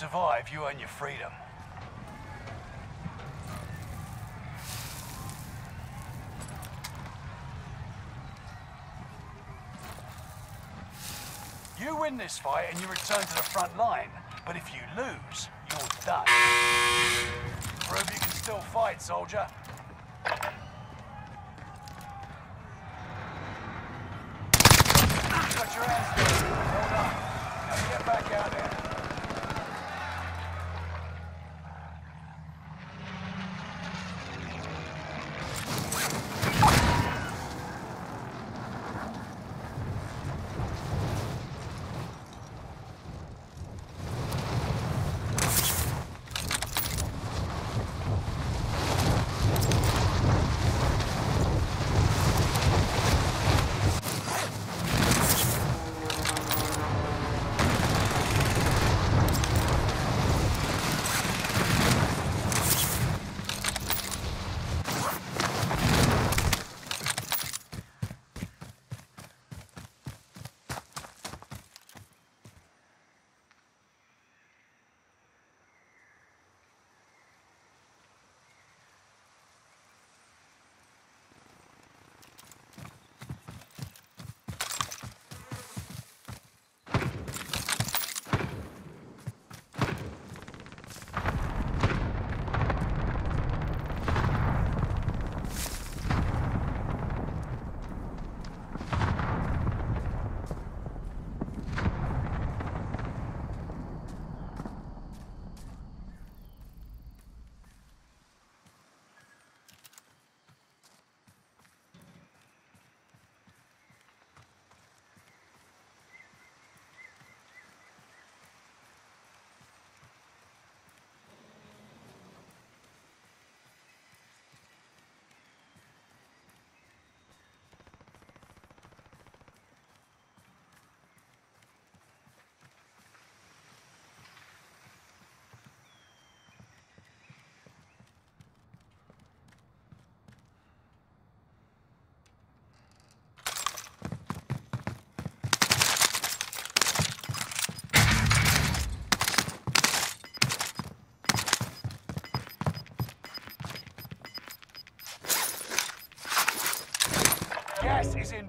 survive, you earn your freedom. You win this fight and you return to the front line, but if you lose, you're done. Prove you can still fight, soldier.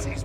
Gas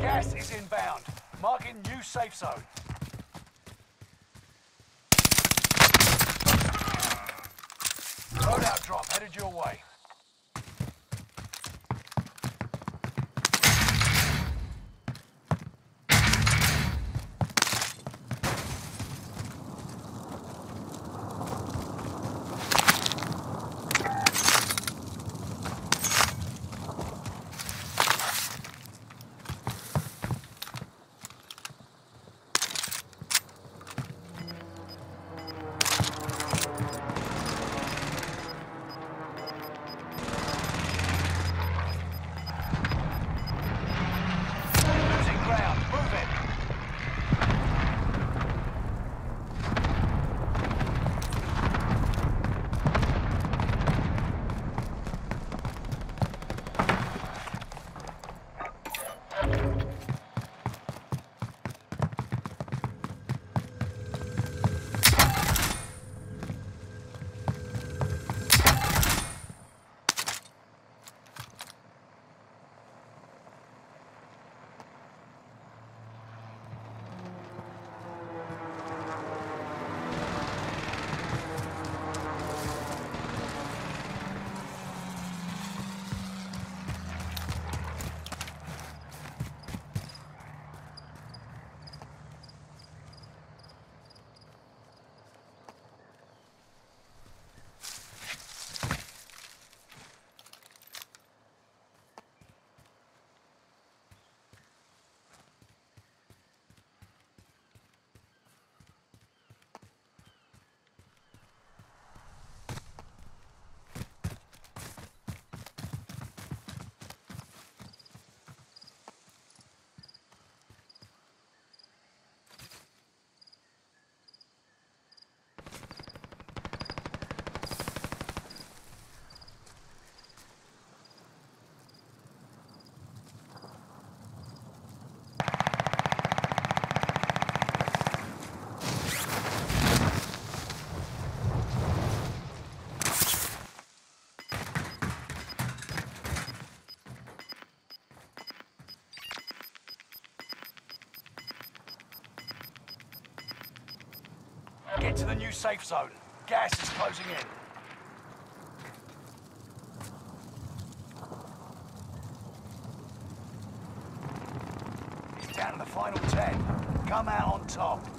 Gas is inbound. Marking new safe zone. Loadout drop headed your way. To the new safe zone. Gas is closing in. It's down to the final ten. Come out on top.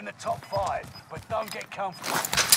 In the top five, but don't get comfortable.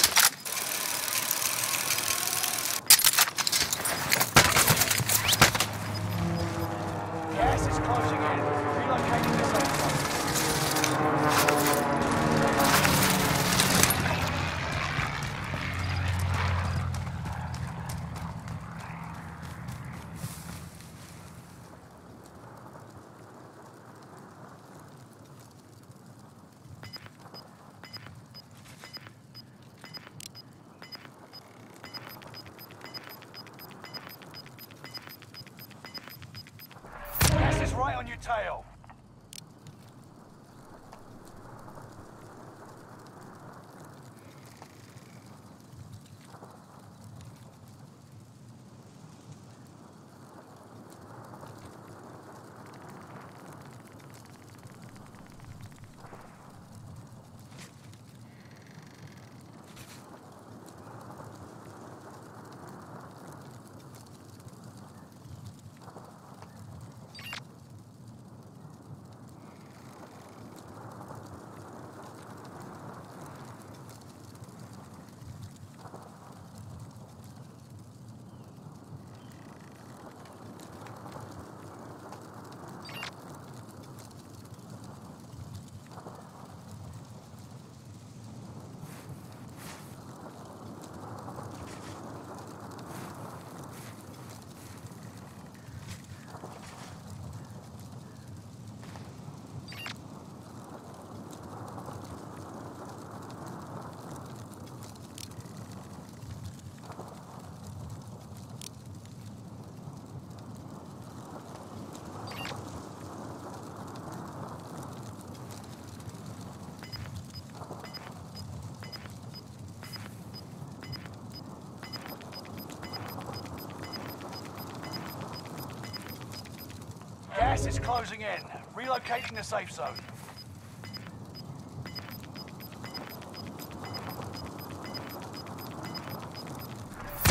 Gas is closing in. Relocating the safe zone.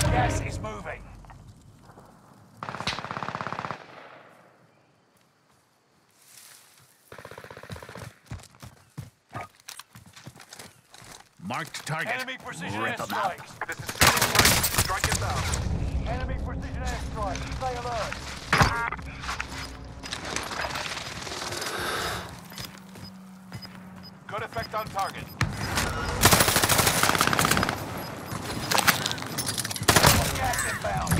Gas is moving. Marked target. Enemy precision 'em up. This is Striker. Strike inbound. Enemy precision airstrike. Stay alert. Good effect on target. Inbound.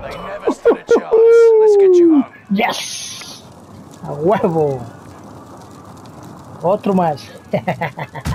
They never stood a chance. Let's get you home. Yes. A huevo. Otro más.